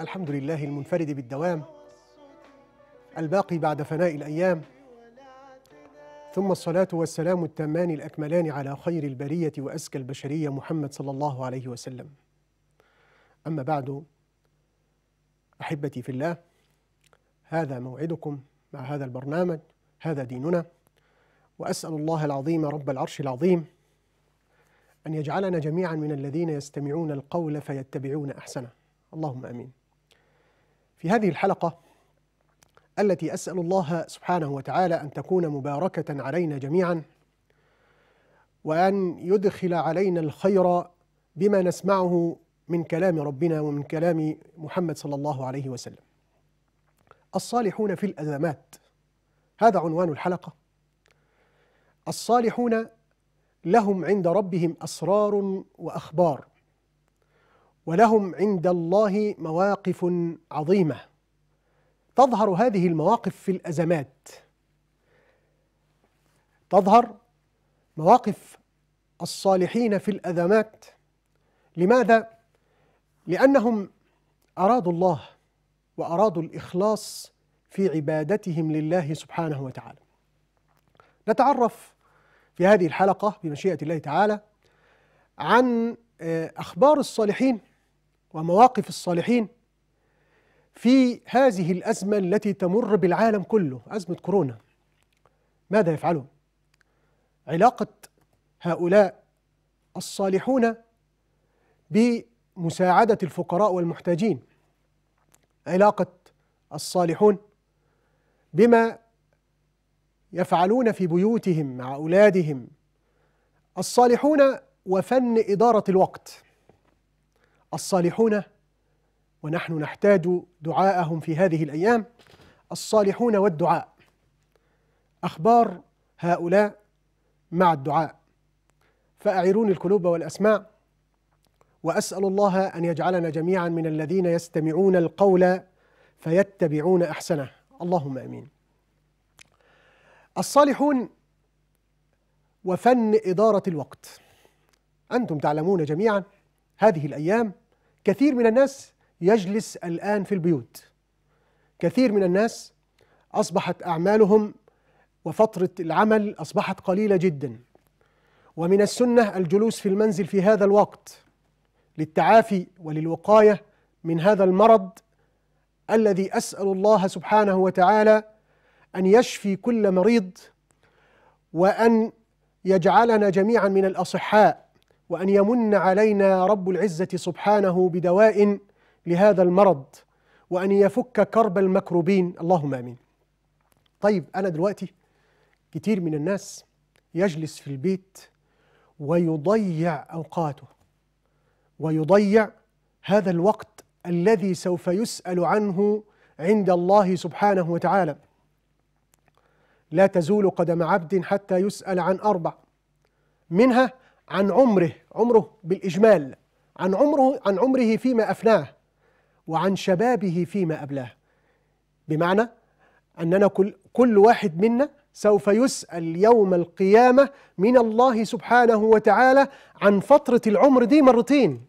الحمد لله المنفرد بالدوام الباقي بعد فناء الأيام ثم الصلاة والسلام التامان الأكملان على خير البرية وأزكى البشرية محمد صلى الله عليه وسلم أما بعد أحبتي في الله هذا موعدكم مع هذا البرنامج هذا ديننا وأسأل الله العظيم رب العرش العظيم أن يجعلنا جميعا من الذين يستمعون القول فيتبعون أحسنه اللهم آمين. في هذه الحلقة التي أسأل الله سبحانه وتعالى أن تكون مباركة علينا جميعا وأن يدخل علينا الخير بما نسمعه من كلام ربنا ومن كلام محمد صلى الله عليه وسلم. الصالحون في الأزمات هذا عنوان الحلقة. الصالحون لهم عند ربهم أسرار وأخبار ولهم عند الله مواقف عظيمة. تظهر هذه المواقف في الأزمات. تظهر مواقف الصالحين في الأزمات. لماذا؟ لأنهم أرادوا الله وأرادوا الإخلاص في عبادتهم لله سبحانه وتعالى. نتعرف في هذه الحلقة بمشيئة الله تعالى عن أخبار الصالحين. ومواقف الصالحين في هذه الأزمة التي تمر بالعالم كله أزمة كورونا. ماذا يفعلون؟ علاقة هؤلاء الصالحون بمساعدة الفقراء والمحتاجين. علاقة الصالحون بما يفعلون في بيوتهم مع أولادهم. الصالحون وفن إدارة الوقت. الصالحون ونحن نحتاج دعاءهم في هذه الأيام الصالحون والدعاء. أخبار هؤلاء مع الدعاء. فأعيروني القلوب والاسماع وأسأل الله أن يجعلنا جميعا من الذين يستمعون القول فيتبعون أحسنه. اللهم آمين. الصالحون وفن إدارة الوقت. أنتم تعلمون جميعا هذه الأيام كثير من الناس يجلس الآن في البيوت. كثير من الناس أصبحت أعمالهم وفترة العمل أصبحت قليلة جدا. ومن السنة الجلوس في المنزل في هذا الوقت للتعافي وللوقاية من هذا المرض الذي أسأل الله سبحانه وتعالى أن يشفي كل مريض وأن يجعلنا جميعا من الأصحاء وأن يمن علينا رب العزة سبحانه بدواء لهذا المرض وأن يفك كرب المكروبين اللهم آمين. طيب أنا دلوقتي كتير من الناس يجلس في البيت ويضيع أوقاته ويضيع هذا الوقت الذي سوف يسأل عنه عند الله سبحانه وتعالى. لا تزول قدم عبد حتى يسأل عن أربع منها عن عمره عمره بالإجمال عن عمره عن عمره فيما أفناه وعن شبابه فيما أبلاه. بمعنى أننا كل كل واحد منا سوف يسأل يوم القيامة من الله سبحانه وتعالى عن فترة العمر دي مرتين.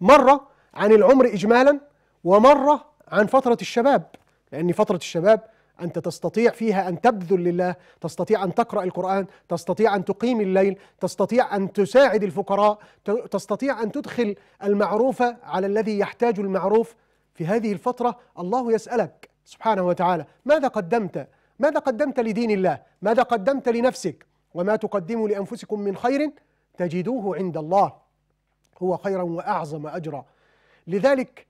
مرة عن العمر إجمالا ومرة عن فترة الشباب. لأن فترة الشباب أنت تستطيع فيها أن تبذل لله تستطيع أن تقرأ القرآن تستطيع أن تقيم الليل تستطيع أن تساعد الفقراء تستطيع أن تدخل المعروف على الذي يحتاج المعروف. في هذه الفترة الله يسألك سبحانه وتعالى ماذا قدمت؟ ماذا قدمت لدين الله؟ ماذا قدمت لنفسك؟ وما تقدموا لأنفسكم من خير تجدوه عند الله. هو خيرا وأعظم أجرا. لذلك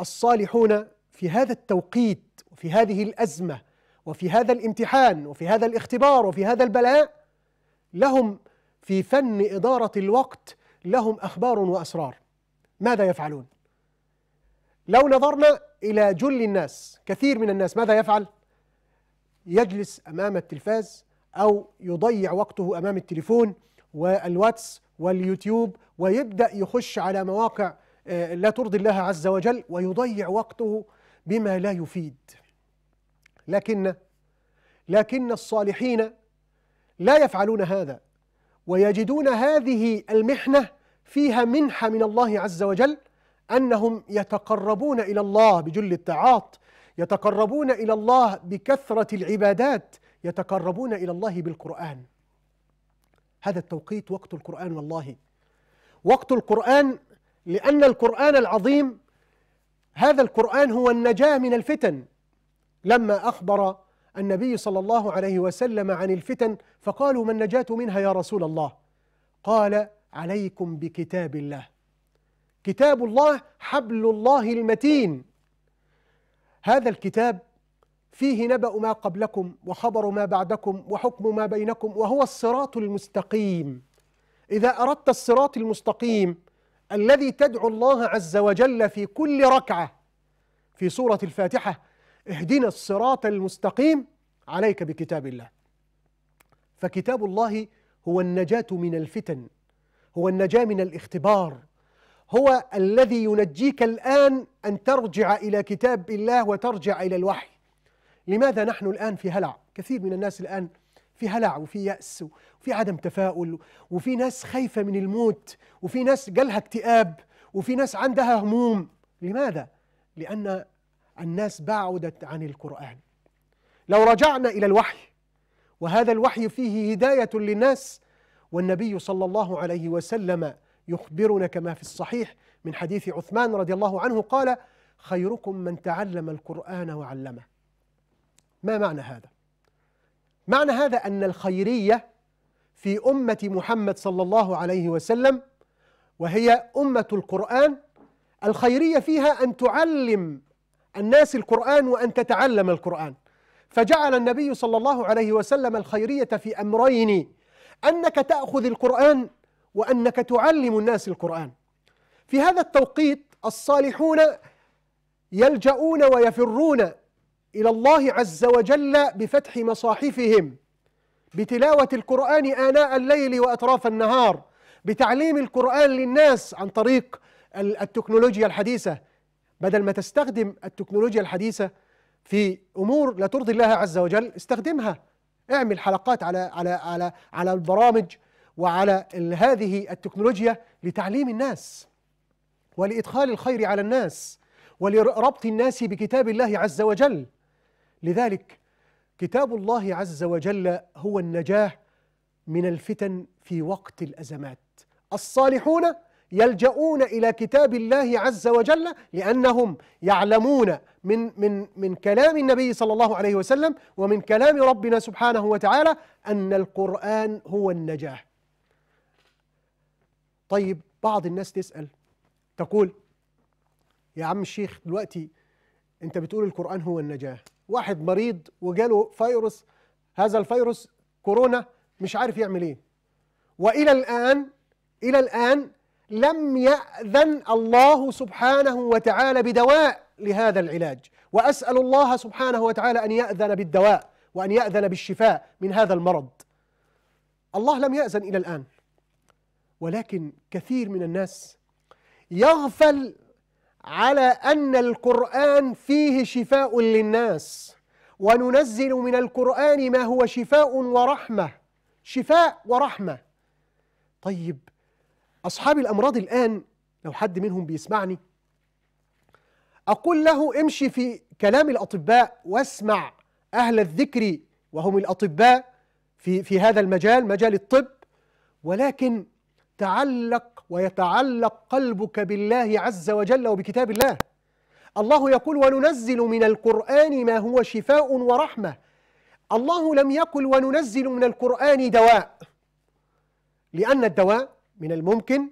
الصالحون في هذا التوقيت وفي هذه الأزمة وفي هذا الامتحان وفي هذا الاختبار وفي هذا البلاء لهم في فن إدارة الوقت لهم أخبار وأسرار. ماذا يفعلون؟ لو نظرنا إلى جل الناس كثير من الناس ماذا يفعل؟ يجلس أمام التلفاز أو يضيع وقته أمام التليفون والواتس واليوتيوب ويبدأ يخش على مواقع لا ترضي الله عز وجل ويضيع وقته بما لا يفيد. لكن لكن الصالحين لا يفعلون هذا ويجدون هذه المحنة فيها منحة من الله عز وجل أنهم يتقربون إلى الله بجل الطاعات يتقربون إلى الله بكثرة العبادات يتقربون إلى الله بالقرآن. هذا التوقيت وقت القرآن والله. وقت القرآن لأن القرآن العظيم هذا القرآن هو النجاة من الفتن. لما أخبر النبي صلى الله عليه وسلم عن الفتن فقالوا ما النجاة منها يا رسول الله؟ قال عليكم بكتاب الله. كتاب الله حبل الله المتين. هذا الكتاب فيه نبأ ما قبلكم وخبر ما بعدكم وحكم ما بينكم وهو الصراط المستقيم. إذا أردت الصراط المستقيم الذي تدعو الله عز وجل في كل ركعة. في سورة الفاتحة اهدنا الصراط المستقيم عليك بكتاب الله. فكتاب الله هو النجاة من الفتن هو النجاة من الاختبار هو الذي ينجيك الآن أن ترجع إلى كتاب الله وترجع إلى الوحي. لماذا نحن الآن في هلع؟ كثير من الناس الآن في هلع وفي يأس وفي عدم تفاؤل وفي ناس خايفة من الموت وفي ناس جالها اكتئاب وفي ناس عندها هموم لماذا؟ لأن الناس بعدت عن القرآن لو رجعنا إلى الوحي وهذا الوحي فيه هداية للناس والنبي صلى الله عليه وسلم يخبرنا كما في الصحيح من حديث عثمان رضي الله عنه قال خيركم من تعلم القرآن وعلمه ما معنى هذا؟ معنى هذا أن الخيرية في أمة محمد صلى الله عليه وسلم وهي أمة القرآن الخيرية فيها أن تعلم الناس القرآن وأن تتعلم القرآن. فجعل النبي صلى الله عليه وسلم الخيرية في أمرين أنك تأخذ القرآن وأنك تعلم الناس القرآن. في هذا التوقيت الصالحون يلجؤون ويفرون إلى الله عز وجل بفتح مصاحفهم بتلاوة القرآن آناء الليل وأطراف النهار بتعليم القرآن للناس عن طريق التكنولوجيا الحديثة. بدل ما تستخدم التكنولوجيا الحديثة في أمور لا ترضي الله عز وجل استخدمها. اعمل حلقات على على على على البرامج وعلى هذه التكنولوجيا لتعليم الناس ولإدخال الخير على الناس ولربط الناس بكتاب الله عز وجل. لذلك كتاب الله عز وجل هو النجاه من الفتن في وقت الأزمات الصالحون يلجؤون إلى كتاب الله عز وجل لأنهم يعلمون من من من كلام النبي صلى الله عليه وسلم ومن كلام ربنا سبحانه وتعالى أن القرآن هو النجاه. طيب بعض الناس تسأل تقول يا عم الشيخ دلوقتي أنت بتقول القرآن هو النجاه واحد مريض وجاله فيروس هذا الفيروس كورونا مش عارف يعمل إيه. وإلى الآن إلى الآن لم يأذن الله سبحانه وتعالى بدواء لهذا العلاج. وأسأل الله سبحانه وتعالى أن يأذن بالدواء وأن يأذن بالشفاء من هذا المرض. الله لم يأذن إلى الآن. ولكن كثير من الناس يغفل على أن القرآن فيه شفاء للناس. وننزل من القرآن ما هو شفاء ورحمة. شفاء ورحمة. طيب أصحاب الأمراض الآن لو حد منهم بيسمعني أقول له امشي في كلام الأطباء واسمع أهل الذكر وهم الأطباء في في هذا المجال مجال الطب. ولكن تعلق ويتعلق قلبك بالله عز وجل وبكتاب الله. الله يقول وننزل من القرآن ما هو شفاء ورحمة. الله لم يقل وننزل من القرآن دواء لأن الدواء من الممكن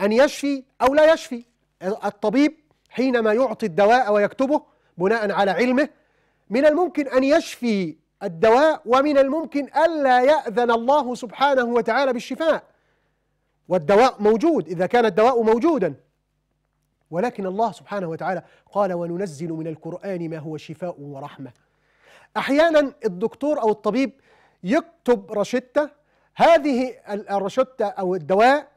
أن يشفي أو لا يشفي. الطبيب حينما يعطي الدواء ويكتبه بناء على علمه من الممكن أن يشفي الدواء ومن الممكن ألا يأذن الله سبحانه وتعالى بالشفاء. والدواء موجود إذا كان الدواء موجودا. ولكن الله سبحانه وتعالى قال وننزل من القرآن ما هو شفاء ورحمة. أحيانا الدكتور أو الطبيب يكتب رشدة هذه الرشدة أو الدواء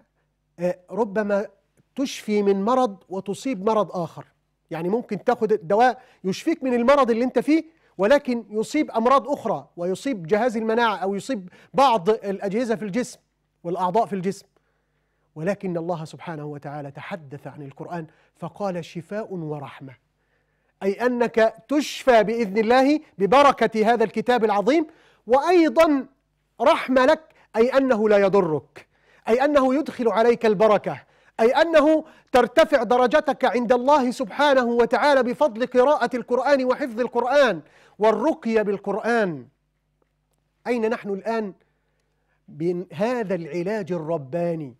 آه، ربما تشفي من مرض وتصيب مرض آخر. يعني ممكن تاخد الدواء يشفيك من المرض اللي أنت فيه ولكن يصيب أمراض أخرى ويصيب جهاز المناعة أو يصيب بعض الأجهزة في الجسم والأعضاء في الجسم. ولكن الله سبحانه وتعالى تحدث عن القرآن فقال شفاء ورحمة. أي أنك تشفى بإذن الله ببركة هذا الكتاب العظيم وأيضا رحمة لك أي أنه لا يضرك أي أنه يدخل عليك البركة أي أنه ترتفع درجتك عند الله سبحانه وتعالى بفضل قراءة القرآن وحفظ القرآن والرقية بالقرآن. أين نحن الآن بهذا العلاج الرباني؟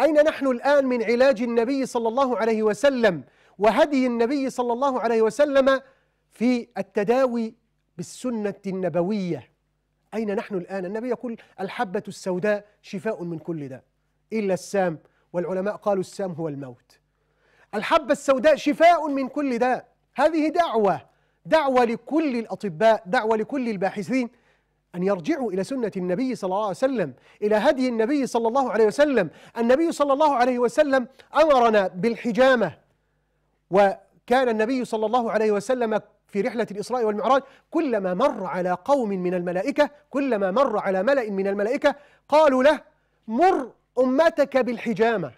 أين نحن الآن من علاج النبي صلى الله عليه وسلم وهدي النبي صلى الله عليه وسلم في التداوي بالسنة النبوية؟ أين نحن الآن؟ النبي يقول الحبة السوداء شفاء من كل داء. إلا السام والعلماء قالوا السام هو الموت. الحبة السوداء شفاء من كل داء. هذه دعوة دعوة لكل الأطباء دعوة لكل الباحثين. أن يرجعوا إلى سنة النبي صلى الله عليه وسلم إلى هدي النبي صلى الله عليه وسلم النبي صلى الله عليه وسلم أمرنا بالحجامة وكان النبي صلى الله عليه وسلم في رحلة الإسراء والمعراج كلما مر على قوم من الملائكة كلما مر على ملأ من الملائكة قالوا له مر أمتك بالحجامة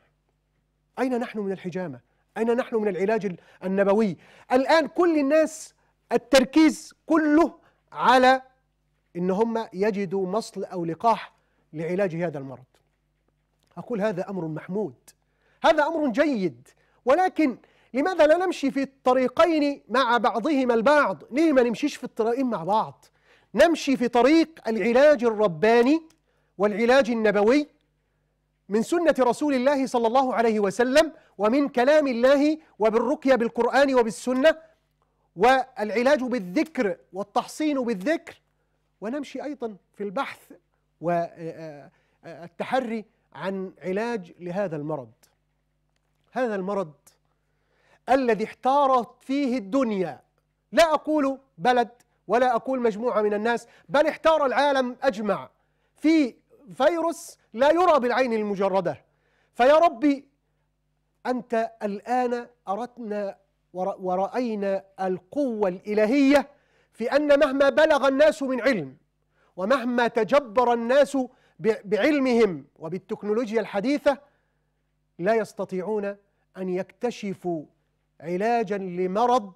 أين نحن من الحجامة؟ أين نحن من العلاج النبوي؟ الآن كل الناس التركيز كله على إن هم يجدوا مصل أو لقاح لعلاج هذا المرض. أقول هذا أمر محمود. هذا أمر جيد. ولكن لماذا لا نمشي في الطريقين مع بعضهما البعض؟ ليه ما نمشيش في الطريقين مع بعض؟ نمشي في طريق العلاج الرباني والعلاج النبوي من سنة رسول الله صلى الله عليه وسلم ومن كلام الله وبالرقية بالقرآن وبالسنة والعلاج بالذكر والتحصين بالذكر ونمشي أيضا في البحث والتحري عن علاج لهذا المرض. هذا المرض الذي احتارت فيه الدنيا. لا أقول بلد ولا أقول مجموعة من الناس بل احتار العالم أجمع. في فيروس لا يرى بالعين المجردة. فيا ربي أنت الآن أردنا ورأينا القوة الإلهية في أن مهما بلغ الناس من علم ومهما تجبر الناس بعلمهم وبالتكنولوجيا الحديثة لا يستطيعون أن يكتشفوا علاجا لمرض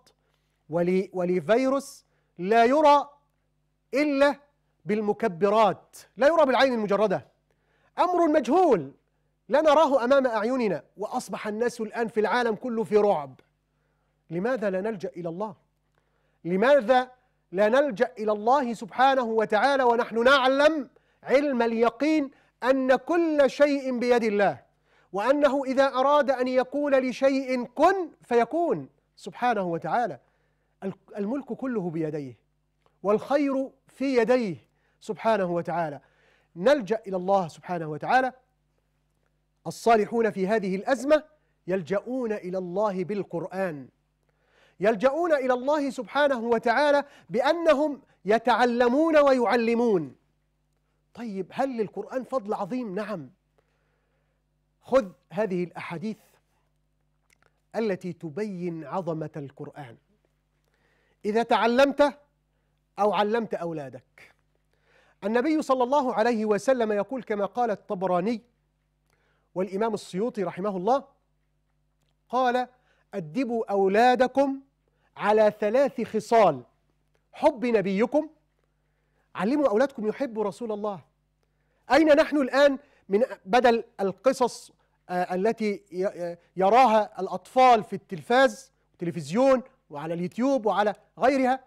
ولفيروس لا يرى إلا بالمكبرات لا يرى بالعين المجردة. أمر مجهول لا نراه أمام أعيننا وأصبح الناس الآن في العالم كله في رعب. لماذا لا نلجأ إلى الله؟ لماذا لا نلجأ إلى الله سبحانه وتعالى ونحن نعلم علم اليقين أن كل شيء بيد الله وأنه إذا أراد أن يقول لشيء كن فيكون سبحانه وتعالى. الملك كله بيديه والخير في يديه سبحانه وتعالى. نلجأ إلى الله سبحانه وتعالى. الصالحون في هذه الأزمة يلجؤون إلى الله بالقرآن. يلجؤون إلى الله سبحانه وتعالى بأنهم يتعلمون ويعلمون. طيب هل للقرآن فضل عظيم؟ نعم. خذ هذه الأحاديث التي تبين عظمة القرآن. إذا تعلمت أو علمت أولادك. النبي صلى الله عليه وسلم يقول كما قال الطبراني والإمام السيوطي رحمه الله قال أدبوا أولادكم على ثلاث خصال. حب نبيكم. علموا أولادكم يحبوا رسول الله. أين نحن الآن من بدل القصص آه، التي يراها الأطفال في التلفاز التلفزيون وعلى اليوتيوب وعلى غيرها؟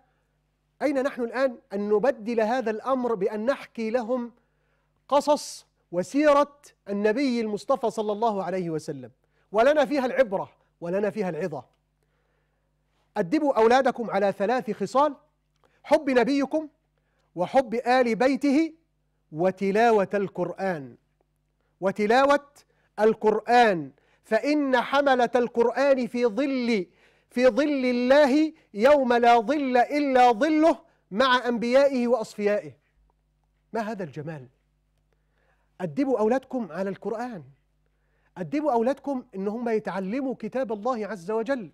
أين نحن الآن أن نبدل هذا الأمر بأن نحكي لهم قصص وسيرة النبي المصطفى صلى الله عليه وسلم؟ ولنا فيها العبرة ولنا فيها العظة. أدبوا أولادكم على ثلاث خصال حب نبيكم وحب آل بيته وتلاوة القرآن. وتلاوة القرآن. فإن حملة القرآن في ظل في ظل الله يوم لا ظل إلا ظله مع أنبيائه وأصفيائه. ما هذا الجمال؟ أدبوا أولادكم على القرآن. أدبوا أولادكم إن هم يتعلموا كتاب الله عز وجل.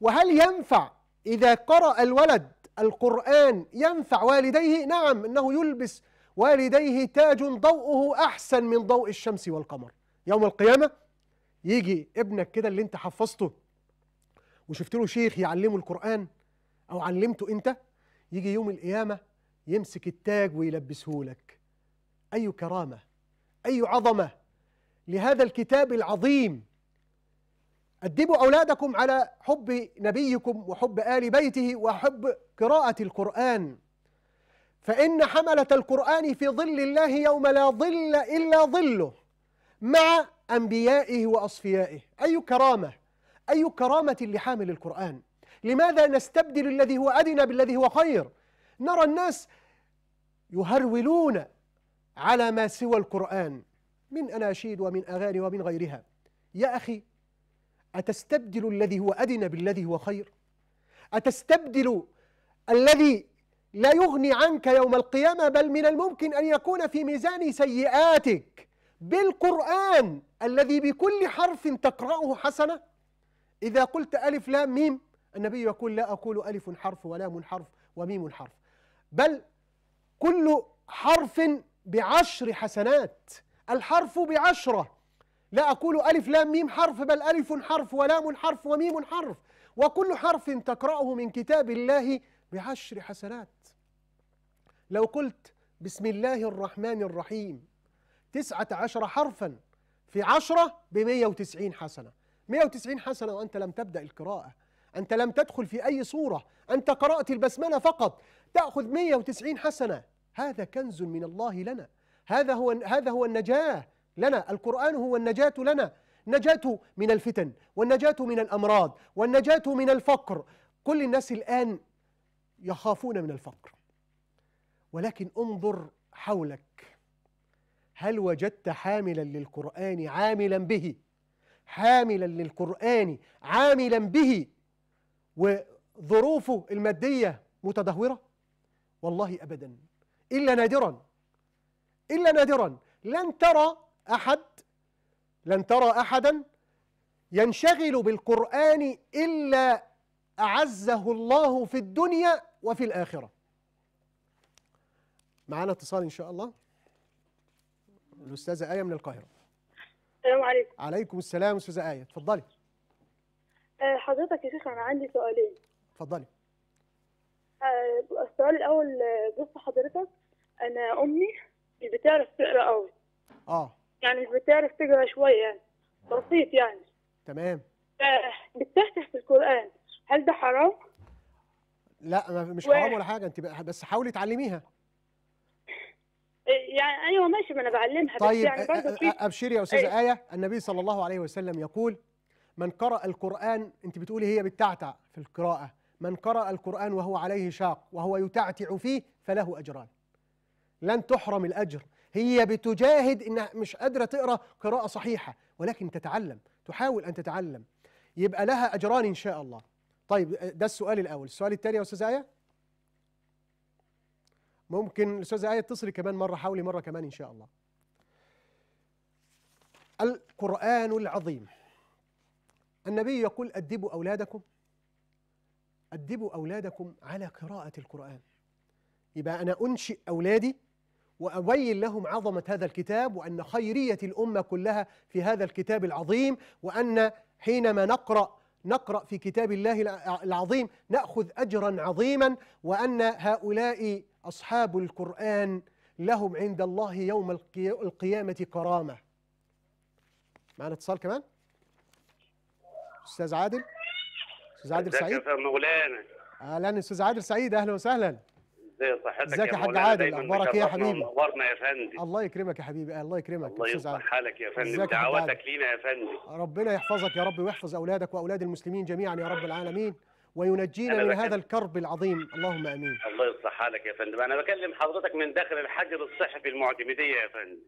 وهل ينفع إذا قرأ الولد القرآن ينفع والديه؟ نعم إنه يلبس والديه تاج ضوءه أحسن من ضوء الشمس والقمر. يوم القيامة يجي ابنك كده اللي انت حفظته وشفت له شيخ يعلمه القرآن أو علمته أنت يجي يوم القيامة يمسك التاج ويلبسه لك. أي كرامة أي عظمة لهذا الكتاب العظيم. أدبوا أولادكم على حب نبيكم وحب آل بيته وحب قراءة القرآن. فإن حملة القرآن في ظل الله يوم لا ظل إلا ظله مع أنبيائه وأصفيائه. أي كرامة أي كرامة لحامل القرآن. لماذا نستبدل الذي هو أدنى بالذي هو خير؟ نرى الناس يهرولون على ما سوى القرآن. من أناشيد ومن أغاني ومن غيرها. يا أخي أتستبدل الذي هو أدنى بالذي هو خير؟ أتستبدل الذي لا يغني عنك يوم القيامة بل من الممكن أن يكون في ميزان سيئاتك؟ بالقرآن الذي بكل حرف تقرأه حسنة؟ إذا قلت ألف لام ميم النبي يقول لا أقول ألف حرف ولام حرف وميم حرف بل كل حرف بعشر حسنات الحرف بعشرة لا أقول ألف لام ميم حرف بل ألف حرف ولام حرف وميم حرف. وكل حرف تقرأه من كتاب الله بعشر حسنات. لو قلت بسم الله الرحمن الرحيم تسعة عشر حرفا في عشرة بمية وتسعين حسنة. مية وتسعين حسنة وأنت لم تبدأ القراءة. أنت لم تدخل في أي صورة. أنت قرأت البسملة فقط. تأخذ مية وتسعين حسنة. هذا كنز من الله لنا. هذا هو هذا هو النجاة. لنا. القرآن هو النجاة لنا. نجاة من الفتن والنجاة من الأمراض والنجاة من الفقر. كل الناس الآن يخافون من الفقر. ولكن انظر حولك. هل وجدت حاملا للقرآن عاملا به؟ حاملا للقرآن عاملا به. وظروفه المادية متدهورة؟ والله أبدا. إلا نادرا. إلا نادرا. لن ترى أحد لن ترى أحدا ينشغل بالقرآن إلا أعزه الله في الدنيا وفي الآخرة. معنا اتصال إن شاء الله؟ الأستاذة آية من القاهرة. السلام عليكم. عليكم السلام أستاذة آية. اتفضلي. آه، حضرتك يا شيخ أنا عندي سؤالين. اتفضلي. آه، السؤال الأول آه، بص حضرتك أنا أمي مش بتعرف تقرأ أوي. آه. يعني مش بتعرف تقرأ شوية يعني. بسيط يعني. تمام. آه، بتحتف في القرآن. هل ده حرام؟ لا مش و- حرام ولا حاجة. أنت بقى- بس حاولي تعلميها. آه، يعني أيوه ماشي ما أنا بعلمها. بس طيب يعني أ- برضه في أبشري يا أستاذة أيوة. آية. النبي صلى الله عليه وسلم يقول من قرأ القرآن أنت بتقولي هي بتعتع في القراءة. من قرأ القرآن وهو عليه شاق وهو يتعتع فيه فله أجران. لن تحرم الأجر. هي بتجاهد إنها مش قادرة تقرأ قراءة صحيحة ولكن تتعلم تحاول أن تتعلم. يبقى لها أجران إن شاء الله. طيب ده السؤال الأول. السؤال الثاني يا أستاذة آية؟ ممكن الأستاذة آية اتصلي كمان مرة حاولي مرة كمان إن شاء الله. القرآن العظيم. النبي يقول أدبوا أولادكم أدبوا أولادكم على قراءة القرآن. يبقى أنا أنشئ أولادي وأبين لهم عظمة هذا الكتاب وأن خيرية الأمة كلها في هذا الكتاب العظيم وأن حينما نقرأ نقرأ في كتاب الله الع- العظيم نأخذ أجرا عظيما وأن هؤلاء أصحاب القرآن لهم عند الله يوم القي- القيامة كرامة. معنا اتصال كمان؟ أستاذ عادل؟ أستاذ عادل سعيد؟ مولانا؟ أهلا أستاذ عادل سعيد أهلا وسهلا. ازي صحتك إزيك يا حاج؟ عادل؟ دايماً أخبارك إيه يا حبيبي؟ ومنورنا يا فندم. الله يكرمك يا حبيبي الله يكرمك. الله يصلح حالك يا فندم. دعواتك؟ لينا يا فندم. ربنا يحفظك يا رب ويحفظ أولادك وأولاد المسلمين جميعا يا رب العالمين وينجينا من هذا الكرب العظيم. اللهم آمين. الله يصلح حالك يا فندم. أنا بكلم حضرتك من داخل الحجر الصحي المعتمدية يا فندم.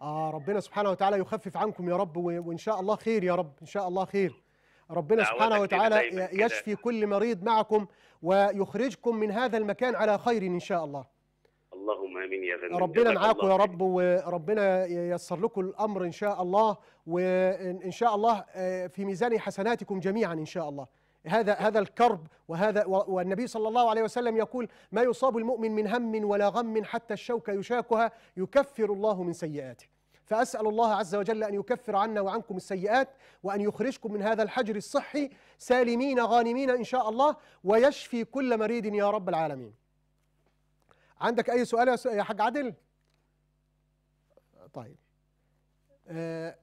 آه ربنا سبحانه وتعالى يخفف عنكم يا رب و- وإن شاء الله خير يا رب إن شاء الله خير. ربنا سبحانه وتعالى. يشفي كل مريض معكم ويخرجكم من هذا المكان على خير إن شاء الله. اللهم آمين يا فندم ربنا معاكم يا. رب وربنا ييسر لكم الأمر إن شاء الله وإن شاء الله آه، في ميزان حسناتكم جميعا إن شاء الله. هذا هذا الكرب وهذا والنبي صلى الله عليه وسلم يقول ما يصاب المؤمن من هم ولا غم حتى الشوك يشاكها يكفر الله من سيئاته. فأسأل الله عز وجل أن يكفر عنا وعنكم السيئات وأن يخرجكم من هذا الحجر الصحي سالمين غانمين إن شاء الله ويشفي كل مريض يا رب العالمين. عندك أي سؤال يا حاج عادل؟ طيب. آه،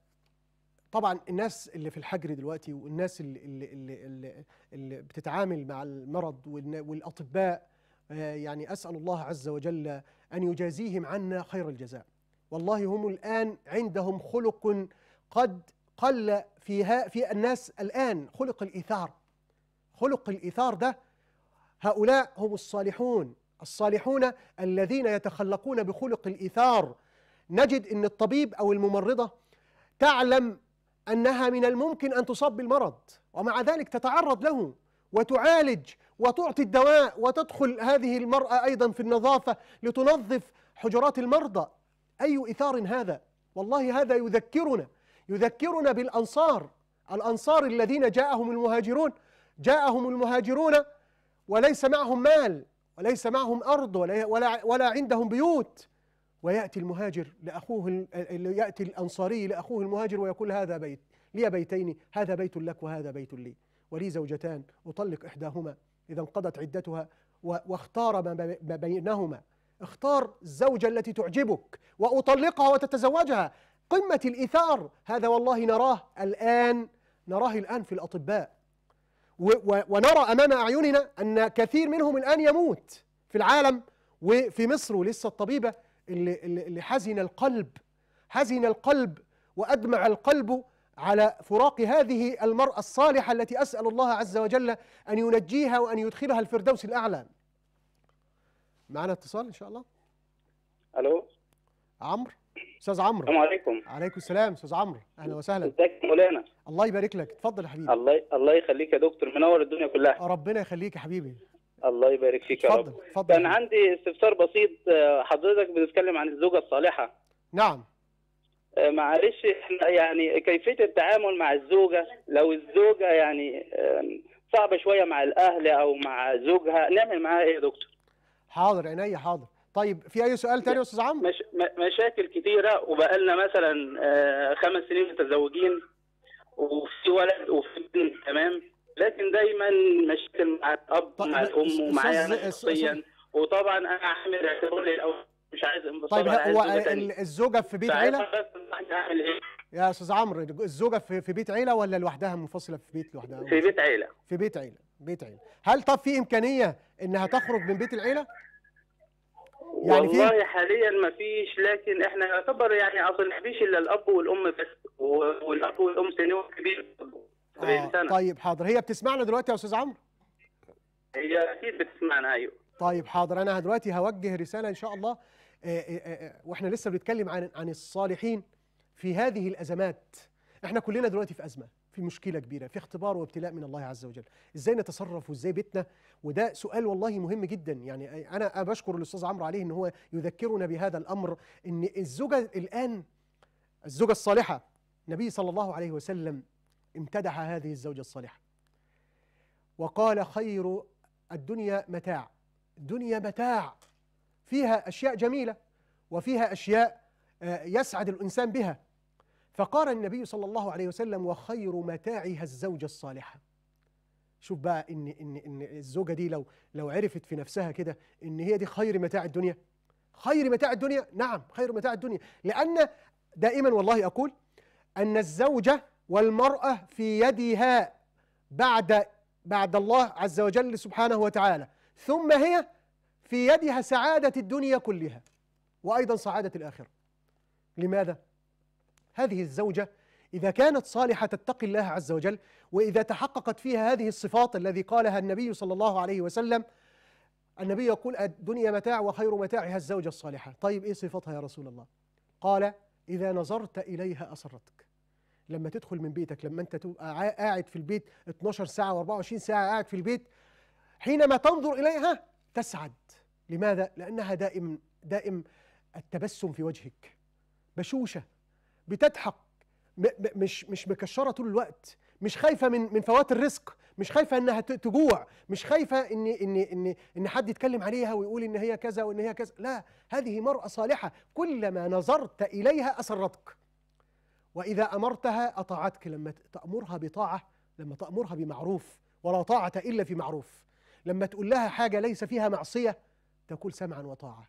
طبعا الناس اللي في الحجر دلوقتي والناس اللي, اللي, اللي, اللي, بتتعامل مع المرض والأطباء آه، يعني أسأل الله عز وجل أن يجازيهم عنا خير الجزاء. والله هم الآن عندهم خلق قد قل فيها في الناس الآن خلق الإيثار. خلق الإيثار ده هؤلاء هم الصالحون. الصالحون الذين يتخلقون بخلق الإيثار. نجد أن الطبيب أو الممرضة تعلم أنها من الممكن أن تصاب بالمرض ومع ذلك تتعرض له وتعالج وتعطي الدواء وتدخل هذه المرأة أيضا في النظافة لتنظف حجرات المرضى. أي إثار هذا؟ والله هذا يذكرنا يذكرنا بالأنصار الأنصار الذين جاءهم المهاجرون جاءهم المهاجرون وليس معهم مال وليس معهم أرض ولا, ولا, ولا عندهم بيوت. ويأتي المهاجر لأخوه يأتي الأنصاري لأخوه المهاجر ويقول هذا بيت لي بيتين هذا بيت لك وهذا بيت لي. ولي زوجتان أطلق إحداهما. إذا انقضت عدتها واختار ما بينهما. اختار الزوجة التي تعجبك وأطلقها وتتزوجها. قمة الإيثار هذا والله نراه الآن نراه الآن في الأطباء. ونرى أمام أعيننا أن كثير منهم الآن يموت في العالم وفي مصر ولسه الطبيبة اللي اللي حزن القلب حزن القلب وأدمع القلب على فراق هذه المرأة الصالحة التي أسأل الله عز وجل أن ينجيها وأن يدخلها الفردوس الأعلى. معنا اتصال إن شاء الله؟ ألو؟ عمرو. أستاذ عمرو. السلام عليكم. عليكم السلام أستاذ عمرو. أهلا وسهلا. إزيك يا مولانا؟ الله يبارك لك. اتفضل يا حبيبي. الله الله يخليك يا دكتور منور الدنيا كلها. ربنا يخليك يا حبيبي. الله يبارك فيك يا رب. اتفضل كان عندي استفسار بسيط آه، حضرتك بتتكلم عن الزوجة الصالحة. نعم. آه، معلش إحنا يعني كيفية التعامل مع الزوجة؟ لو الزوجة يعني صعبة شوية مع الأهل أو مع زوجها نعمل معاها إيه يا دكتور؟ حاضر عينيا حاضر. طيب في أي سؤال تاني يا أستاذ عمرو؟ مش مشاكل كتيرة وبقالنا مثلا آه، خمس سنين متزوجين وفي ولد وفي بنت تمام؟ لكن دايما مشاكل مع الأب طيب، مع الأم ومعايا أنا شخصيا. وطبعا أنا عامل اعتبار للأول مش عايز انفصال طيب هو الزوجة في بيت عيلة؟ أعمل إيه؟ يا أستاذ عمرو الزوجة في في بيت عيلة ولا لوحدها منفصلة في بيت لوحدها؟ في بيت عيلة. في بيت عيلة بيت عيلة. هل طب في إمكانية إنها تخرج من بيت العيلة؟ يعني في والله حاليا ما فيش لكن إحنا يعتبر يعني أصل ما فيش إلا الأب والأم بس والأب والأم سنهم كبير 70 آه سنة. طيب حاضر. هي بتسمعنا دلوقتي يا أستاذ عمرو؟ هي أكيد بتسمعنا أيوه. طيب حاضر. أنا دلوقتي هوجه رسالة إن شاء الله آه، آه، آه، وإحنا لسه بنتكلم عن عن الصالحين في هذه الأزمات. إحنا كلنا دلوقتي في أزمة. في مشكلة كبيرة في اختبار وابتلاء من الله عز وجل. إزاي نتصرف وإزاي بيتنا؟ وده سؤال والله مهم جدا. يعني أنا بشكر الأستاذ عمرو عليه إن هو يذكرنا بهذا الأمر إن الزوجة الآن الزوجة الصالحة النبي صلى الله عليه وسلم امتدح هذه الزوجة الصالحة. وقال خير الدنيا متاع. الدنيا متاع. فيها أشياء جميلة وفيها أشياء آه، يسعد الإنسان بها. فقال النبي صلى الله عليه وسلم وخير متاعها الزوجة الصالحة. شوف بقى إن إن إن الزوجة دي لو لو عرفت في نفسها كده إن هي دي خير متاع الدنيا. خير متاع الدنيا؟ نعم خير متاع الدنيا. لأن دائما والله أقول أن الزوجة والمرأة في يدها بعد بعد الله عز وجل سبحانه وتعالى ثم هي في يدها سعادة الدنيا كلها وأيضا سعادة الآخرة. لماذا؟ هذه الزوجة إذا كانت صالحة تتقي الله عز وجل وإذا تحققت فيها هذه الصفات الذي قالها النبي صلى الله عليه وسلم النبي يقول الدنيا متاع وخير متاعها الزوجة الصالحة. طيب إيه صفتها يا رسول الله؟ قال إذا نظرت إليها أسرتك لما تدخل من بيتك لما أنت تبقى قاعد في البيت 12 ساعة و24 ساعة قاعد في البيت حينما تنظر إليها تسعد. لماذا؟ لأنها دائم دائم التبسم في وجهك. بشوشة. بتضحك مش مش مكشرة طول الوقت مش خايفة من من فوات الرزق مش خايفة إنها تجوع مش خايفة إن إن إن إن حد يتكلم عليها ويقول إن هي كذا وإن هي كذا لا هذه مرأة صالحة كلما نظرت إليها أسرتك وإذا أمرتها أطاعتك لما ت- تأمرها بطاعة لما تأمرها بمعروف ولا طاعة إلا في معروف. لما تقول لها حاجة ليس فيها معصية تقول سمعا وطاعة.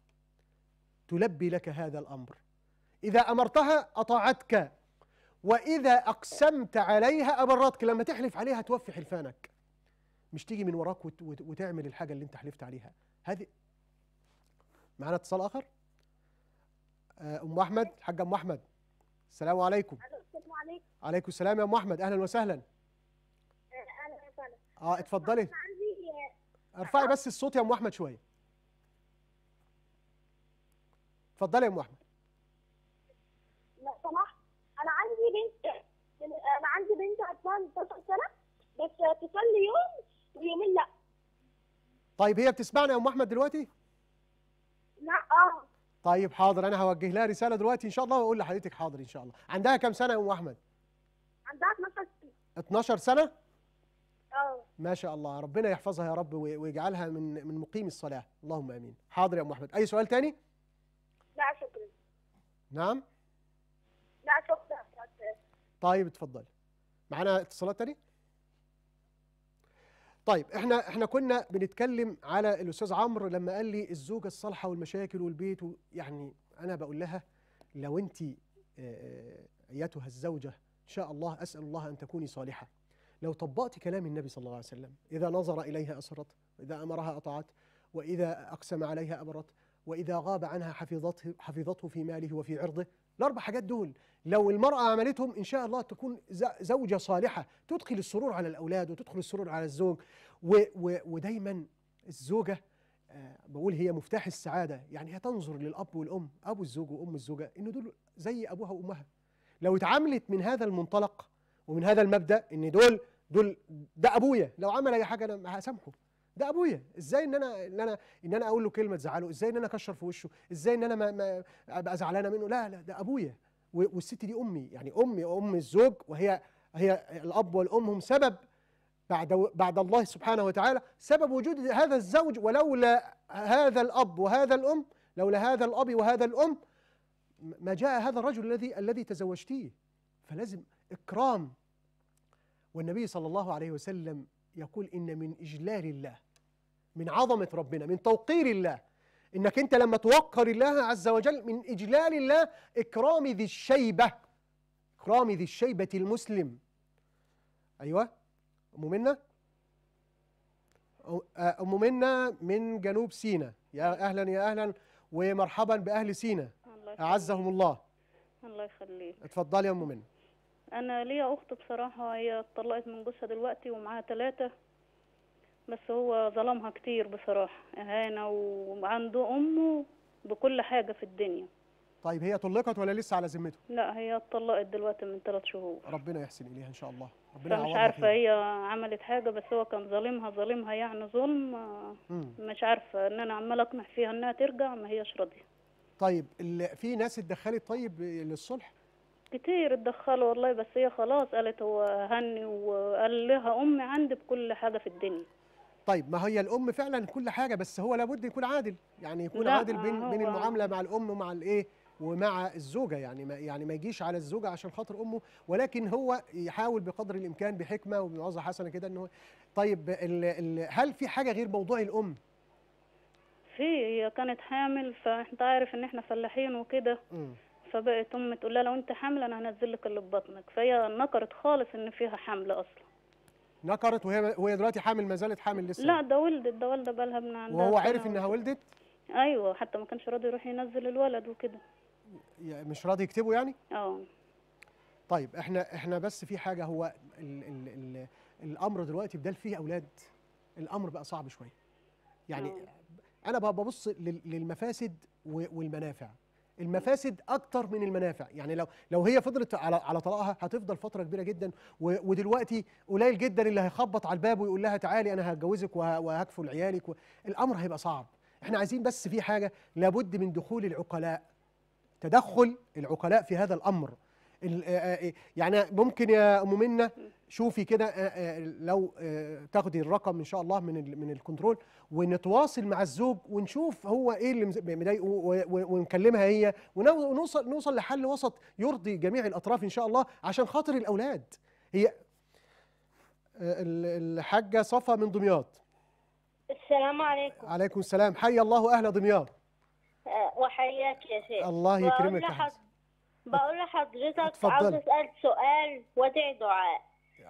تلبي لك هذا الأمر. إذا أمرتها أطاعتك وإذا أقسمت عليها أبرتك. لما تحلف عليها توفي حلفانك. مش تيجي من وراك وت- وت- وتعمل الحاجة اللي أنت حلفت عليها. هذه معنا اتصال آخر؟ آه، أم أحمد حاجة أم أحمد؟ السلام عليكم. السلام عليكم. عليكم السلام يا أم أحمد. أهلا وسهلا. أهلا وسهلا. آه اتفضلي. عندي ارفعي بس الصوت يا أم أحمد شوية. اتفضلي يا أم أحمد لو سمحت أنا عندي بنت أنا عندي بنت عندها 12 سنة بس تصلي يوم ويومين لا. طيب هي بتسمعنا يا أم أحمد دلوقتي؟ لا آه. طيب حاضر أنا هوجه لها رسالة دلوقتي إن شاء الله وأقول لحضرتك حاضر إن شاء الله. عندها كام سنة يا أم أحمد؟ عندها 12 سنة. 12 سنة؟ آه. ما شاء الله ربنا يحفظها يا رب وي- ويجعلها من من مقيم الصلاة. اللهم آمين. حاضر يا أم أحمد. أي سؤال تاني؟ لا شكرا. نعم؟ لا شكرا. طيب اتفضلي. معانا اتصالات تاني؟ طيب إحنا إحنا كنا بنتكلم على الأستاذ عمرو لما قال لي الزوجة الصالحة والمشاكل والبيت يعني أنا بقول لها لو انت أيتها الزوجة إن شاء الله أسأل الله أن تكوني صالحة. لو طبقت كلام النبي صلى الله عليه وسلم إذا نظر إليها أسرت واذا أمرها أطاعت وإذا أقسم عليها أبرت وإذا غاب عنها حفظته حفظته في ماله وفي عرضه الأربع حاجات دول لو المرأة عملتهم إن شاء الله تكون ز- زوجة صالحة تدخل السرور على الأولاد وتدخل السرور على الزوج. و و ودايما الزوجة آه بقول هي مفتاح السعادة. يعني هي تنظر للأب والأم أبو الزوج وأم الزوجة إن دول زي أبوها وأمها. لو اتعاملت من هذا المنطلق ومن هذا المبدأ إن دول دول ده أبويا لو عمل أي حاجة أنا هسامحه. ده أبويا. إزاي إن أنا إن أنا إن أنا أقول له كلمة تزعله؟ إزاي إن أنا أكشر في وشه؟ إزاي إن أنا ما, ما أبقى زعلانة منه؟ لا لا ده أبويا. والست دي أمي. يعني أمي أم الزوج وهي هي الأب والأم هم سبب بعد بعد الله سبحانه وتعالى سبب وجود هذا الزوج. ولولا هذا الأب وهذا الأم لولا هذا الأب وهذا الأم ما جاء هذا الرجل الذي الذي تزوجتيه. فلازم إكرام. والنبي صلى الله عليه وسلم يقول إن من إجلال الله. من عظمة ربنا من توقير الله. إنك أنت لما توقر الله عز وجل من إجلال الله إكرام ذي الشيبة إكرام ذي الشيبة المسلم. أيوه. أم منى أو- آه، أم منى من جنوب سيناء. يا أهلا يا أهلا ومرحبا الله يخليك. أعزهم الله. الله يخليك. اتفضلي يا أم منى أنا ليا أخت بصراحة هي اتطلقت من جوزها دلوقتي ومعاها ثلاثة بس هو ظلمها كتير بصراحة أهانة وعنده أمه بكل حاجة في الدنيا. طيب هي طلقت ولا لسه على ذمته؟ لا هي اتطلقت دلوقتي من ثلاث شهور. ربنا يحسن إليها إن شاء الله. ربنا عارفة خير. هي عملت حاجة بس هو كان ظالمها ظالمها يعني ظلم مم. مش عارفة إن أنا عمالة أقنع فيها إنها ترجع ما هيش راضية. طيب في ناس اتدخلت طيب للصلح؟ كتير اتدخلوا والله بس هي خلاص قالت هو هني وقال لها أمي عندي بكل حاجة في الدنيا. طيب ما هي الأم فعلا كل حاجة بس هو لابد يكون عادل. يعني يكون عادل بين بين هو- المعاملة مع الأم ومع الايه ومع الزوجة. يعني ما يعني ما يجيش على الزوجة عشان خاطر أمه ولكن هو يحاول بقدر الإمكان بحكمة وبموعظه حسنة كده انه طيب ال ال هل في حاجة غير موضوع الأم؟ في هي كانت حامل فأنت عارف إن إحنا فلاحين وكده. فبقت أمي تقول لها لو أنت حامل أنا هنزل لك اللي في بطنك. فهي نكرت خالص إن فيها حمل أصلا. نكرت وهي وهي دلوقتي حامل ما زالت حامل لسه. لا ده ولدت ده والده بالها ابن عندها وهو عارف إنها. ولدت؟ أيوه حتى ما كانش راضي يروح ينزل الولد وكده. مش راضي يكتبه يعني؟ آه. طيب إحنا إحنا بس في حاجة هو ال ال ال الأمر دلوقتي بدل فيه أولاد الأمر بقى صعب شوية. يعني أنا بقى ببص لل- للمفاسد والمنافع. المفاسد أكتر من المنافع. يعني لو لو هي فضلت على على طلاقها هتفضل فترة كبيرة جدا. ودلوقتي قليل جدا اللي هيخبط على الباب ويقول لها تعالي أنا هتجوزك وه- وهكفل عيالك و- الأمر هيبقى صعب. إحنا عايزين بس في حاجة لابد من دخول العقلاء. تدخل العقلاء في هذا الأمر. ال- يعني ممكن يا أم منى شوفي كده آه، آه، لو آه، تاخدي الرقم إن شاء الله من من الكنترول ونتواصل مع الزوج ونشوف هو إيه اللي مضايقه ونكلمها هي ونو- ونوصل نوصل لحل وسط يرضي جميع الأطراف إن شاء الله عشان خاطر الأولاد. هي آه، ال- الحاجة صفا من دمياط. السلام عليكم. عليكم السلام. حي الله أهل دمياط. آه، وحياك يا شيخ. الله يكرمك. بقول لحضرتك. عاوز أسأل سؤال وادعي دعاء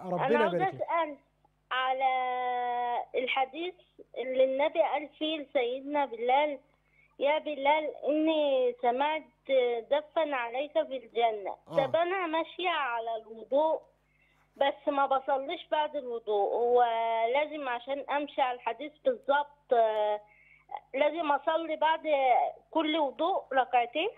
انا ربنا عاوز يبارك لك أسأل على الحديث اللي النبي قال فيه لسيدنا بلال يا بلال إني سمعت دفا عليك في الجنة آه. طب أنا ماشية على الوضوء بس ما بصليش بعد الوضوء ولازم عشان أمشي على الحديث بالظبط آه، لازم أصلي بعد كل وضوء ركعتين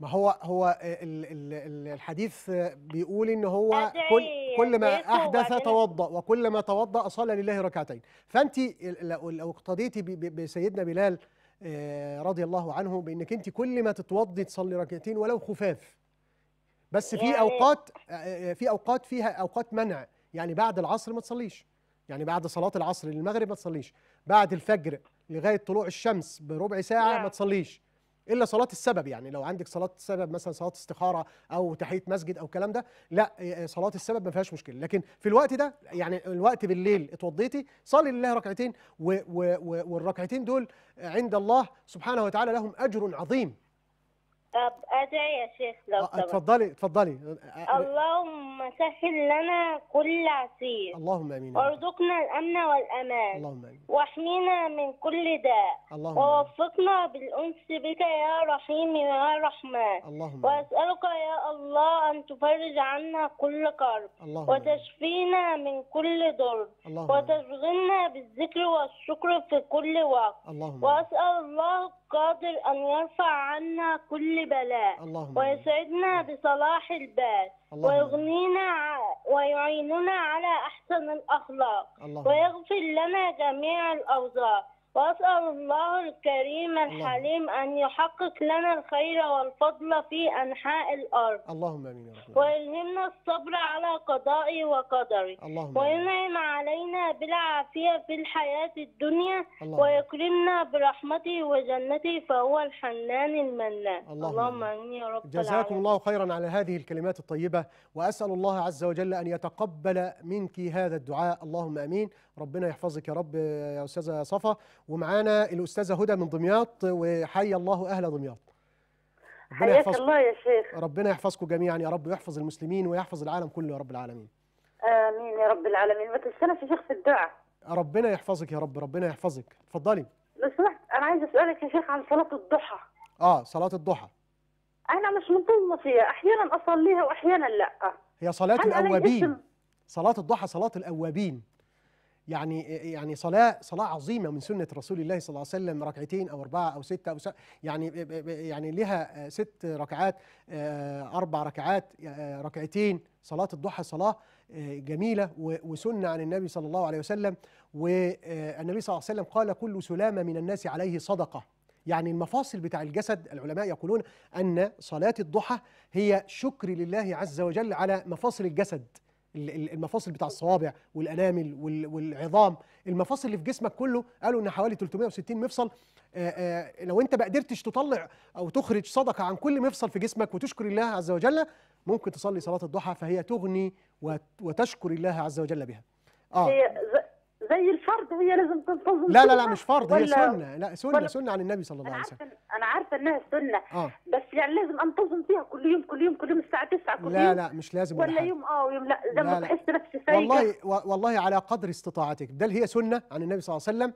ما هو هو ال- ال- ال- الحديث بيقول إن هو كل كل ما أحدث توضأ وكل ما توضأ صلى لله ركعتين. فأنت لو اقتديتي ب- بسيدنا بلال آه، رضي الله عنه بإنك أنت كل ما تتوضي تصلي ركعتين ولو خفاف. بس في يعني- أوقات آه، في أوقات فيها أوقات منع. يعني بعد العصر ما تصليش. يعني بعد صلاة العصر للمغرب ما تصليش. بعد الفجر لغاية طلوع الشمس بربع ساعة نعم. ما تصليش. إلا صلاة السبب يعني لو عندك صلاة السبب مثلا صلاة استخارة أو تحية مسجد أو الكلام ده لا إيه، صلاة السبب ما فيهاش مشكلة. لكن في الوقت ده يعني الوقت بالليل اتوضيتي صلي لله ركعتين والركعتين دول عند الله سبحانه وتعالى لهم أجر عظيم. ادعي يا شيخ لو آه، سمحت. اتفضلي اتفضلي. اللهم سهل لنا كل عسير اللهم آمين. وارزقنا الأمن والأمان. اللهم آمين. واحمينا من كل داء. اللهم ووفقنا بالأنس بك يا رحيم يا رحمن. اللهم وأسألك يا الله أن تفرج عنا كل كرب. اللهم وتشفينا من كل ضر اللهم وتشغلنا بالذكر والشكر في كل وقت. اللهم وأسأل الله القادر أن يرفع عنا كل بلاء. اللهم ويسعدنا بصلاح البال. ويغنينا ويعيننا على أحسن الأخلاق. اللهم ويغفر لنا جميع الأوزار. وأسأل الله الكريم الحليم أن يحقق لنا الخير والفضل في أنحاء الأرض. اللهم آمين يا رب. ويلهمنا الصبر على قضائه وقدره اللهم وينعم علينا بالعافية في الحياة الدنيا. اللهم ويكرمنا برحمته وجنته فهو الحنان المنان. اللهم اللهم آمين. آمين يا رب جزاكم العالمين الله خيرا على هذه الكلمات الطيبة. وأسأل الله عز وجل أن يتقبل منك هذا الدعاء. اللهم أمين. ربنا يحفظك يا رب يا أستاذة صفا. ومعانا الأستاذة هدى من دمياط وحي الله أهل دمياط. ربنا يحفظكم الله يا شيخ. ربنا يحفظكم جميعا يا رب ويحفظ المسلمين ويحفظ العالم كله يا رب العالمين. آمين يا رب العالمين. ما تنسانا في شيخ في الدعاء. ربنا يحفظك يا رب ربنا يحفظك. اتفضلي. لو سمحت أنا عايزه أسألك يا شيخ عن صلاة الضحى. آه صلاة الضحى. أنا مش منتظمه فيها أحيانا أصليها واحيانا لأ. هي الأوابين. اسم؟ صلاة الضحى صلاة الأوابين. يعني يعني صلاة صلاة عظيمة من سنة رسول الله صلى الله عليه وسلم ركعتين أو أربعة أو ستة أو س... يعني يعني لها ست ركعات آه، أربع ركعات آه، ركعتين صلاة الضحى صلاة آه، جميلة و- وسنة عن النبي صلى الله عليه وسلم والنبي صلى الله عليه وسلم قال كل سلامة من الناس عليه صدقة. يعني المفاصل بتاع الجسد العلماء يقولون أن صلاة الضحى هي شكر لله عز وجل على مفاصل الجسد. ال- ال- المفاصل بتاع الصوابع والأنامل وال- والعظام. المفاصل اللي في جسمك كله قالوا إن حوالي 360 مفصل. لو أنت ما قدرتش تطلع أو تخرج صدقة عن كل مفصل في جسمك وتشكر الله عز وجل ممكن تصلي صلاة الضحى فهي تغني وت- وتشكر الله عز وجل بها. آه. زي الفرض هي لازم تنتظم لا لا لا مش فرض هي سنة لا سنة ولا- سنة عن النبي صلى الله أنا عليه وسلم. عارفة أنا عارفة إنها سنة آه. بس يعني لازم أنتظم فيها كل يوم كل يوم كل يوم الساعة 9 كل لا يوم. لا مش لازم ولا يوم آه ويوم لا لا، لما لا. بحس نفسي فايقه والله والله على قدر استطاعتك. ده هي سنة عن النبي صلى الله عليه وسلم.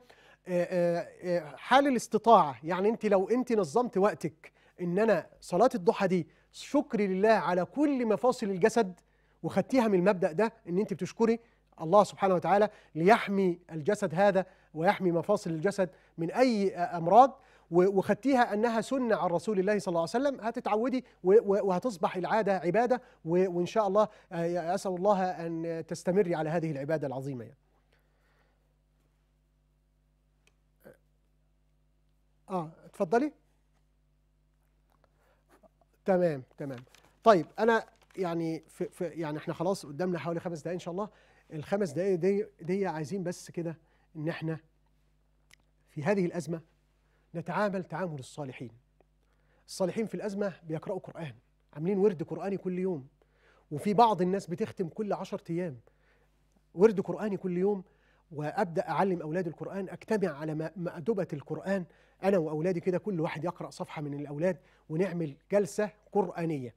آه، آه، آه، حال الاستطاعة. يعني أنت لو أنت نظمت وقتك إن أنا صلاة الضحى دي شكر لله على كل مفاصل الجسد وخدتيها من المبدأ ده إن أنت بتشكري الله سبحانه وتعالى ليحمي الجسد هذا ويحمي مفاصل الجسد من أي أمراض و- وخدتيها أنها سنة عن رسول الله صلى الله عليه وسلم. هتتعودي وهتصبح العادة عبادة وإن شاء الله آه، أسأل الله أن تستمري على هذه العبادة العظيمة. يعني. آه اتفضلي. تمام تمام. طيب أنا يعني في في يعني إحنا خلاص قدامنا حوالي خمس دقائق إن شاء الله. الخمس دقائق دي دي عايزين بس كده إن إحنا في هذه الأزمة نتعامل تعامل الصالحين. الصالحين في الأزمة بيقرأوا قرآن عاملين ورد قرآني كل يوم. وفي بعض الناس بتختم كل عشرة أيام ورد قرآني كل يوم. وأبدأ أعلم اولادي القرآن أجتمع على مأدبة القرآن. أنا وأولادي كده كل واحد يقرأ صفحة من الأولاد ونعمل جلسة قرآنية.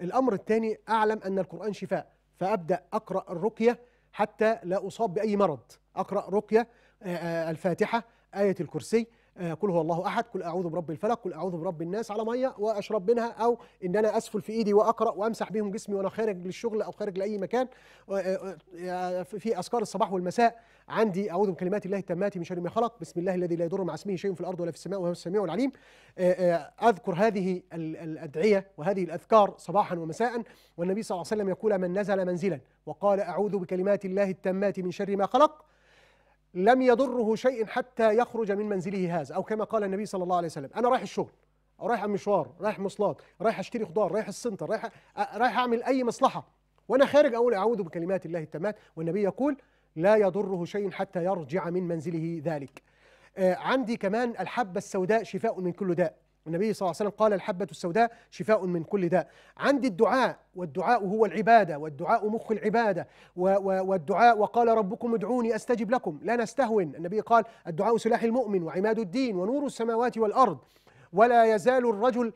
الأمر الثاني أعلم أن القرآن شفاء. فأبدأ أقرأ الرقية حتى لا أصاب بأي مرض. أقرأ رقية آه، آه، الفاتحة آية الكرسي. قل هو الله أحد قل أعوذ برب الفلق قل أعوذ برب الناس على مية وأشرب منها أو إن أنا أسفل في إيدي وأقرأ وأمسح بهم جسمي وأنا خارج للشغل أو خارج لأي مكان آه، آه، آه، في أذكار الصباح والمساء عندي أعوذ بكلمات الله التامات من شر ما خلق بسم الله الذي لا يضر مع اسمه شيء في الأرض ولا في السماء وهو السميع العليم. آه، آه، أذكر هذه ال- الأدعية وهذه الأذكار صباحا ومساء والنبي صلى الله عليه وسلم يقول من نزل منزلا وقال أعوذ بكلمات الله التامات من شر ما خلق لم يضره شيء حتى يخرج من منزله هذا أو كما قال النبي صلى الله عليه وسلم أنا رايح الشغل أو رايح مشوار رايح مواصلات رايح أشتري خضار رايح السنتر رايح رايح أعمل أي مصلحة. وأنا خارج أقول أعوذ بكلمات الله التامات والنبي يقول لا يضره شيء حتى يرجع من منزله ذلك. آه، عندي كمان الحبة السوداء شفاء من كل داء. النبي صلى الله عليه وسلم قال الحبة السوداء شفاء من كل داء. عندي الدعاء والدعاء هو العبادة والدعاء مخ العبادة. والدعاء وقال ربكم ادعوني أستجب لكم لا نستهون. النبي قال الدعاء سلاح المؤمن وعماد الدين ونور السماوات والأرض. ولا يزال الرجل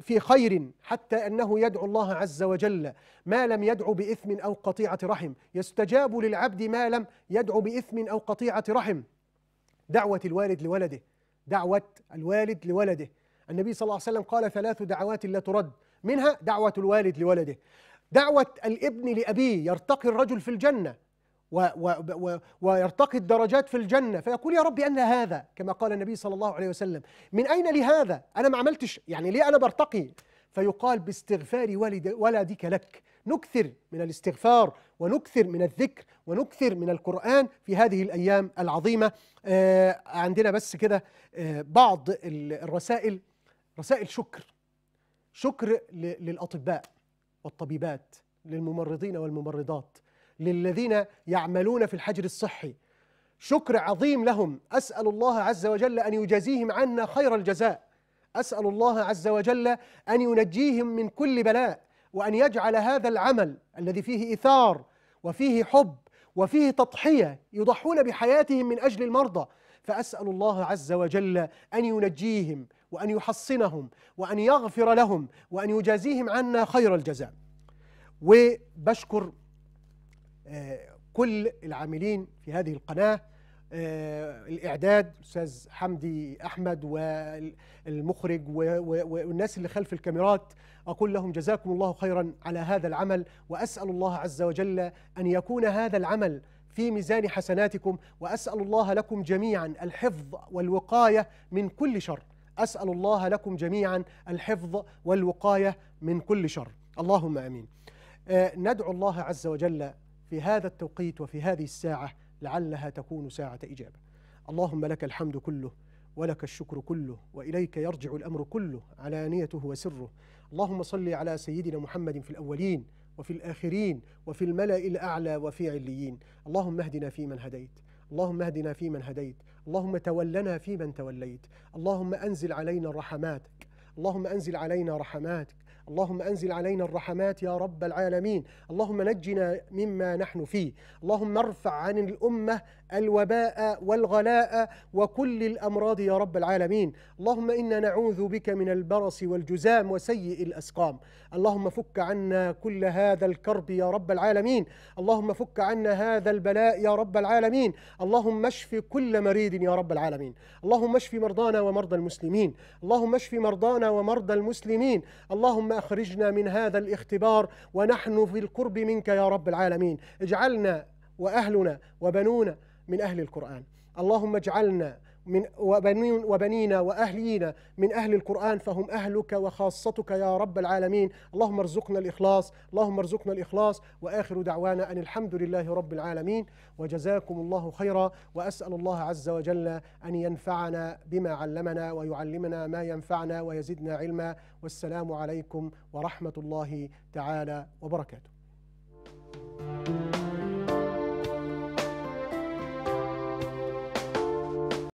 في خير حتى أنه يدعو الله عز وجل. ما لم يدعو بإثم أو قطيعة رحم. يستجاب للعبد ما لم يدعو بإثم أو قطيعة رحم. دعوة الوالد لولده. دعوة الوالد لولده. النبي صلى الله عليه وسلم قال ثلاث دعوات لا ترد. منها دعوة الوالد لولده. دعوة الابن لأبيه يرتقي الرجل في الجنة و و و ويرتقي الدرجات في الجنة. فيقول يا ربي أن هذا كما قال النبي صلى الله عليه وسلم. من أين لي هذا أنا ما عملتش يعني ليه أنا برتقي؟ فيقال باستغفار والد ولدك لك. نكثر من الاستغفار. ونكثر من الذكر ونكثر من القرآن في هذه الأيام العظيمة. آه عندنا بس كده آه بعض ال- الرسائل رسائل شكر. شكر للأطباء والطبيبات للممرضين والممرضات للذين يعملون في الحجر الصحي. شكر عظيم لهم. أسأل الله عز وجل أن يجازيهم عنا خير الجزاء. أسأل الله عز وجل أن ينجيهم من كل بلاء. وأن يجعل هذا العمل الذي فيه إيثار وفيه حب وفيه تضحية يضحون بحياتهم من أجل المرضى فأسأل الله عز وجل أن ينجيهم وأن يحصنهم وأن يغفر لهم وأن يجازيهم عنا خير الجزاء. وبشكر آه، كل العاملين في هذه القناة آه، الإعداد أستاذ حمدي أحمد والمخرج والناس اللي خلف الكاميرات أقول لهم جزاكم الله خيرا على هذا العمل وأسأل الله عز وجل أن يكون هذا العمل في ميزان حسناتكم وأسأل الله لكم جميعا الحفظ والوقاية من كل شر. أسأل الله لكم جميعا الحفظ والوقاية من كل شر. اللهم آمين. آه، ندعو الله عز وجل في هذا التوقيت وفي هذه الساعة لعلها تكون ساعة إجابة اللهم لك الحمد كله ولك الشكر كله وإليك يرجع الأمر كله علانيته وسره. اللهم صل على سيدنا محمد في الأولين وفي الآخرين وفي الملأ الأعلى وفي عليين. اللهم اهدنا فيمن هديت. اللهم اهدنا فيمن هديت. اللهم تولنا فيمن توليت. اللهم أنزل علينا رحماتك. اللهم أنزل علينا رحماتك. اللهم أنزل علينا الرحمات يا رب العالمين. اللهم نجنا مما نحن فيه. اللهم ارفع عن الأمة الوباء والغلاء وكل الأمراض يا رب العالمين. اللهم إنا نعوذ بك من البرص والجزام وسيء الأسقام. اللهم فك عنا كل هذا الكرب يا رب العالمين. اللهم فك عنا هذا البلاء يا رب العالمين. اللهم اشف كل مريض يا رب العالمين. اللهم اشف مرضانا ومرضى المسلمين. اللهم اشف مرضانا ومرضى المسلمين. اللهم أخرجنا من هذا الاختبار ونحن في القرب منك يا رب العالمين. اجعلنا وأهلنا وبنونا من أهل القرآن. اللهم اجعلنا من وبنين وبنينا وأهلينا من أهل القرآن فهم أهلك وخاصتك يا رب العالمين. اللهم ارزقنا الإخلاص اللهم ارزقنا الإخلاص. وآخر دعوانا أن الحمد لله رب العالمين. وجزاكم الله خيرا. وأسأل الله عز وجل أن ينفعنا بما علمنا ويعلمنا ما ينفعنا ويزدنا علما. والسلام عليكم ورحمة الله تعالى وبركاته.